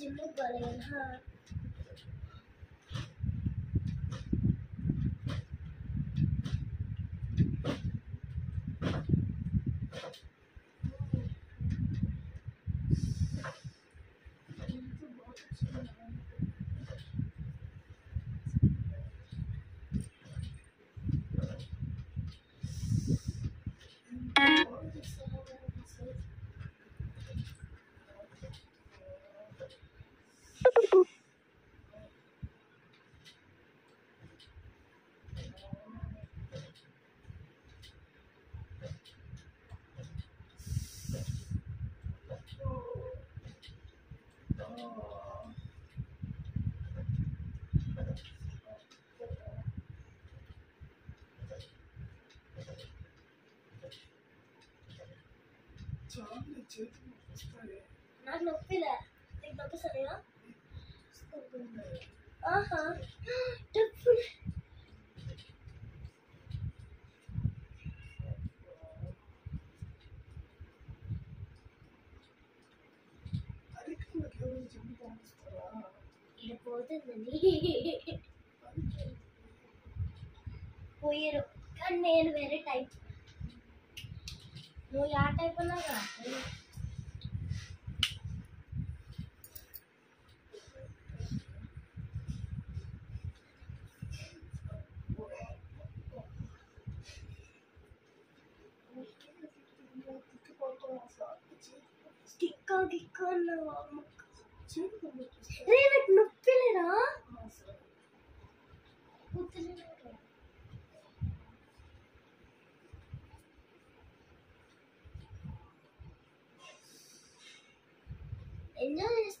Jimmy Bullen, huh? Thank you. న h క ు న ొ ప இப்போது இந்த நீர் போயிடும் కానీ నేను వేరే టైప్ నువ్వు ఆ టైప్ ఉన్నావు కదా స్టిక్ గిక్ అన్న Entonces,